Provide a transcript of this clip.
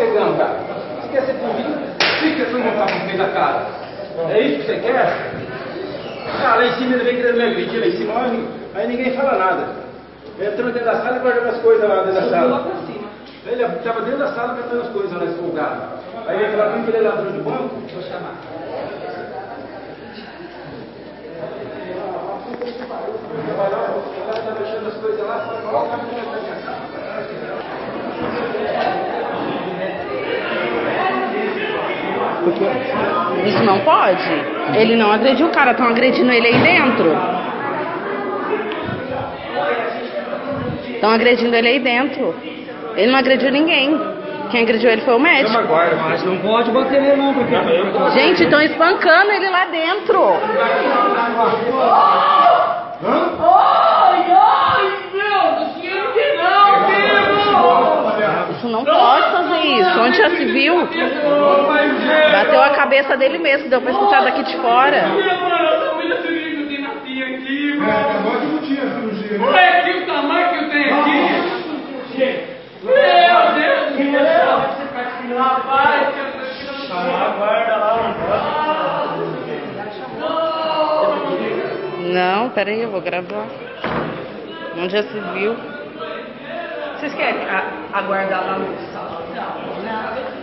pegando, cara? Você quer ser punido? Fica sem montar no meio da cara. É isso que você quer? Ah, lá em cima ele vem querendo me agredir, lá em cima, aí- aí ninguém fala nada. Entrou dentro da sala e guardou as coisas lá dentro da sala. Ele estava dentro da sala catando as coisas lá esfolgado. Aí ele falou que ele é ladrão de banco. Vou chamar. O cara tá deixando as coisas lá, fala, coloca a minha na minha casa. Isso não pode. Ele não agrediu o cara, estão agredindo ele aí dentro. Estão agredindo ele aí dentro. Ele não agrediu ninguém. Quem agrediu ele foi o médico. guarda, Mas não pode bater nele não, porque... Gente, estão espancando ele lá dentro. Ai, ai, meu, do senhor que não, vivo! Isso não pode fazer isso. Onde já se viu? Bateu a cabeça dele mesmo, deu pra escutar daqui de fora. Olha aqui o tamanho que eu tenho aqui. Meu Deus do céu. Não, peraí, eu vou gravar. Onde já se viu? Vocês querem aguardar na luz? Não, não.